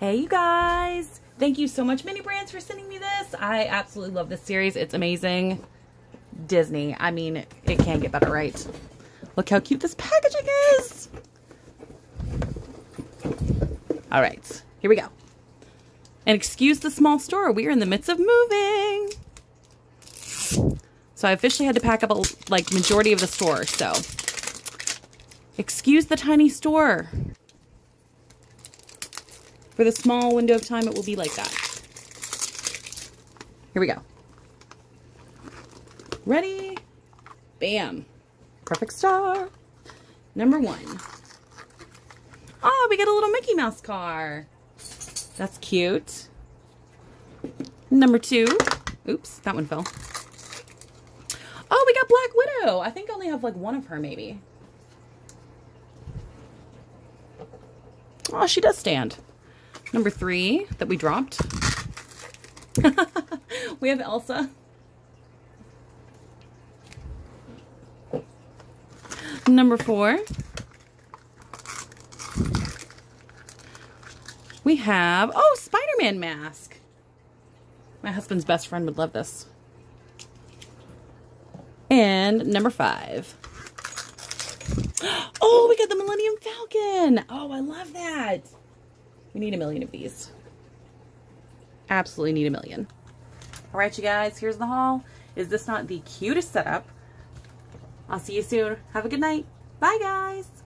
Hey, you guys. Thank you so much, Mini Brands, for sending me this. I absolutely love this series. It's amazing. Disney. I mean, it can't get better, right? Look how cute this packaging is. All right, here we go. And excuse the small store. We are in the midst of moving. So I officially had to pack up a like majority of the store. So excuse the tiny store. For the small window of time, it will be like that. Here we go. Ready? Bam. Perfect star. Number one. Oh, we got a little Mickey Mouse car. That's cute. Number two. Oops, that one fell. Oh, we got Black Widow. I think I only have like one of her, maybe. Oh, she does stand. Number three that we dropped. we have Elsa. Number four. We have, oh, Spider-Man mask. My husband's best friend would love this. And number five. Oh, we got the Millennium Falcon. Oh, I love that. We need a million of these. Absolutely need a million. All right, you guys, here's the haul. Is this not the cutest setup? I'll see you soon. Have a good night. Bye, guys.